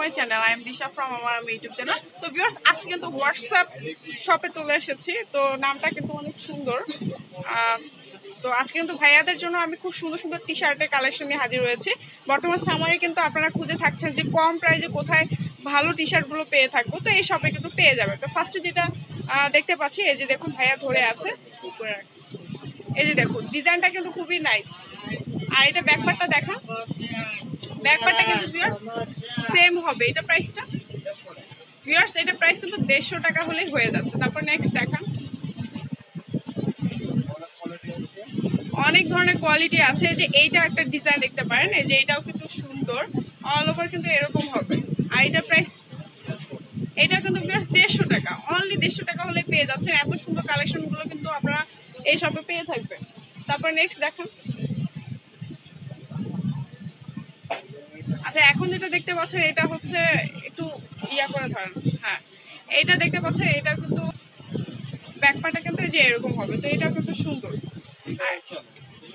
My channel I am Disha from আমার YouTube channel তো viewers আজকে কিন্তু হোয়াটসঅ্যাপ শপে চলে এসেছি। তো নামটা কিন্তু অনেক সুন্দর। তো আজকে কিন্তু ভাইয়াদের জন্য আমি খুব সুন্দর সুন্দর টি শার্টের কালেকশন নিয়ে হাজির হয়েছি। বর্তমান সামারে কিন্তু আপনারা খুঁজে থাকছেন যে কম প্রাইজে কোথায় ভালো টি শার্টগুলো পেয়ে থাকব। তো এই শপে কিন্তু পেয়ে যাবে। তো ফার্স্টে যেটা দেখতে পাচ্ছি, এই যে দেখুন ভাইয়া ধরে আছে। এই যে দেখুন ডিজাইনটা কিন্তু খুবই নাইস আর এটা ব্যাকপারটা দেখা ব্যাকপারটা কিন্তু ভিউয়ার্স সেম হবে। এটা প্রাইসটা ভিউয়ার্স এটা প্রাইস কিন্তু দেড়শো টাকা হলেই হয়ে যাচ্ছে। তারপর নেক্সট দেখান। অনেক ধরনের কোয়ালিটি আছে। যে এইটা একটা ডিজাইন দেখতে পারেন। যে এটাও কিন্তু সুন্দর। অল ওভার কিন্তু এরকম হবে। আর এটা প্রাইস এটা কিন্তু প্রাইস দেড়শো টাকা। অনলি দেড়শো টাকা হলে পেয়ে যাচ্ছেন। এত সুন্দর কালেকশনগুলো কিন্তু আপনারা এই শপে পেয়ে থাকবেন। তারপর নেক্সট দেখান। আচ্ছা এখন যেটা দেখতে পাচ্ছেন, এটা হচ্ছে একটু ইয়া করে ধরেন হ্যাঁ। এইটা দেখতে পাচ্ছেন এটা কিন্তু ব্যাকপাটা কিন্তু যে এরকম হবে, তো এটা কিন্তু সুন্দর।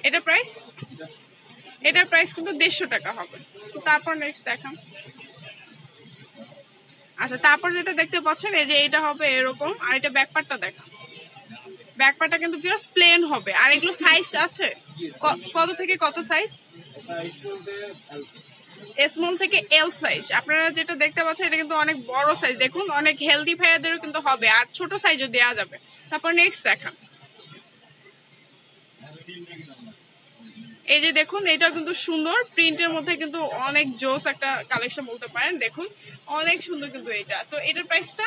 এটা প্রাইস এটার প্রাইস কিন্তু দেড়শো টাকা হবে। তারপর নেক্সট দেখান। আচ্ছা তারপর যেটা দেখতে পাচ্ছেন, এই যে এটা হবে এরকম, আর এটা ব্যাকপারটা দেখা ব্যাকপারটা কিন্তু জাস্ট প্লেন হবে। আর এগুলো সাইজ আছে? কত থেকে কত সাইজ স্মল থেকে এল সাইজ আপনারা যেটা দেখতে পাচ্ছেন, এটা কিন্তু অনেক বড় সাইজ দেখুন, অনেক হেলদি ভাইয়াদেরও কিন্তু হবে, আর ছোট সাইজও দেওয়া যাবে। তারপর নেক্সট দেখান। এই যে দেখুন, এটা কিন্তু সুন্দর। প্রিন্টের মধ্যে কিন্তু অনেক জোস একটা কালেকশন বলতে পারেন। দেখুন, অনেক সুন্দর কিন্তু এটা। তো এটার প্রাইসটা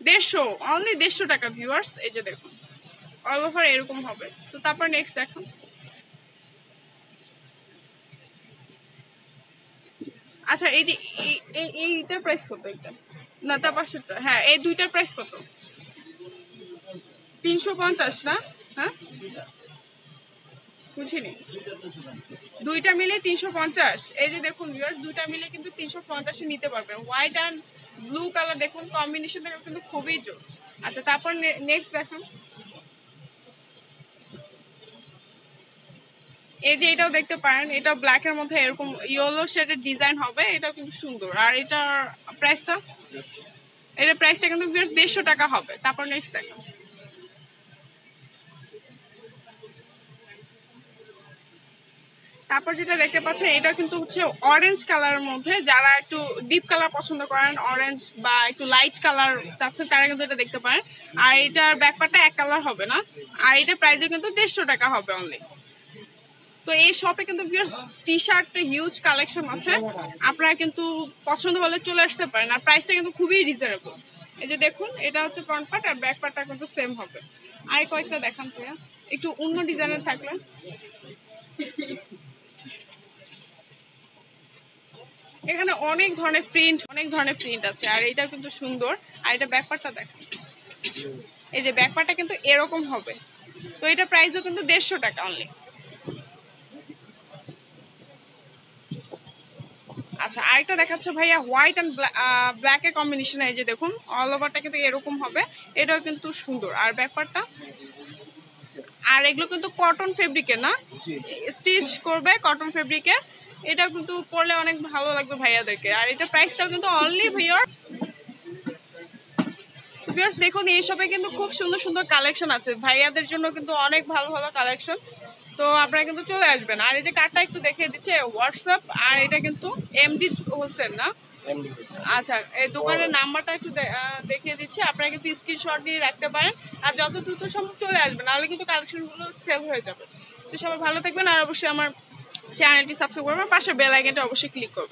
দেড়শো। অনলি দেড়শো টাকা ভিউয়ার্স এই যে দেখুন অল ওভার এরকম হবে। তো তারপর নেক্সট দেখুন। আচ্ছা এই যে এই- এই- এইটার প্রাইস কত এটা? না পাশেরটা হ্যাঁ এই দুইটার প্রাইস কত? তিনশো পঞ্চাশ, না? হ্যাঁ? বুঝিনি। দুইটা মিলে তিনশো পঞ্চাশ। এই যে দেখুন দুইটা মিলে কিন্তু তিনশো পঞ্চাশে নিতে পারবেন হোয়াইট অ্যান্ড ব্লু কালার দেখুন কম্বিনেশনটা কিন্তু খুবই জোস। আচ্ছা তারপর নেক্সট দেখুন। এই যে এটাও দেখতে পারেন, এটা ব্ল্যাক এর মধ্যে এরকম ইয়েলো শেডের ডিজাইন হবে, এটাও কিন্তু সুন্দর। আর এটার প্রাইসটা এটার প্রাইসটা কিন্তু দেড়শো টাকা হবে। তারপর নেক্সট দেখুন। তারপর যেটা দেখতে পাচ্ছেন, এটা কিন্তু হচ্ছে অরেঞ্জ কালারের মধ্যে। যারা একটু ডিপ কালার পছন্দ করেন অরেঞ্জ বা একটু লাইট কালার চাচ্ছেন, তারা কিন্তু এটা দেখতে পারেন। আর এটার ব্যাকপারটা এক কালার হবে না। আর এটার প্রাইসও কিন্তু দেড়শো টাকা হবে অনলি তো এই শপে কিন্তু টি শার্ট হিউজ কালেকশন আছে। আপনারা কিন্তু পছন্দ হলে চলে আসতে পারেন। আর প্রাইসটা কিন্তু খুবই রিজনেবল এই যে দেখুন, এটা হচ্ছে ফ্রন্ট পার্ট আর ব্যাক পার্টটা কিন্তু সেম হবে। আর কয়েকটা দেখান ভাইয়া। একটু অন্য ডিজাইনের থাকলে। এখানে অনেক ধরনের প্রিন্ট অনেক ধরনের প্রিন্ট আছে। আর এটা কিন্তু সুন্দর। আর এটা ব্যাকপারটা দেখেন। এই যে ব্যাকপারটা কিন্তু এরকম হবে। তো এটা প্রাইসও কিন্তু দেড়শো টাকা অনলি আচ্ছা আরেকটা দেখাচ্ছে ভাইয়া হোয়াইট অ্যান্ড ব্ল্যাক এর কম্বিনেশন এই যে দেখুন অল ওভারটা কিন্তু এরকম হবে এটাও কিন্তু সুন্দর। আর ব্যাপারটা? আর এগুলো কিন্তু কটন ফেব্রিকের না? স্টিচ করবে কটন ফেব্রিকের এটা কিন্তু পরলে অনেক ভালো লাগবে ভাইয়াদেরকে। আর এটা প্রাইসটাও কিন্তু অনলি ভিউয়ার্স দেখুন এই শপে কিন্তু খুব সুন্দর সুন্দর কালেকশন আছে। ভাইয়াদের জন্য কিন্তু অনেক ভালো ভালো কালেকশন তো আপনারা কিন্তু চলে আসবেন। আর এই যে কার্ডটা একটু দেখিয়ে দিচ্ছে হোয়াটসঅ্যাপ আর এটা কিন্তু এমডি হোসেন না? আচ্ছা এই দোকানের নাম্বারটা একটু দেখিয়ে দিচ্ছি। আপনারা কিন্তু স্ক্রিনশট নিয়ে রাখতে পারেন। আর যত দ্রুত সম্ভব চলে আসবেন নাহলে কিন্তু কালেকশনগুলো সেল হয়ে যাবে। তো সবাই ভালো থাকবেন আর অবশ্যই আমার চ্যানেলটি সাবস্ক্রাইব করবেন পাশে বেল আইকনটা অবশ্যই ক্লিক করবেন।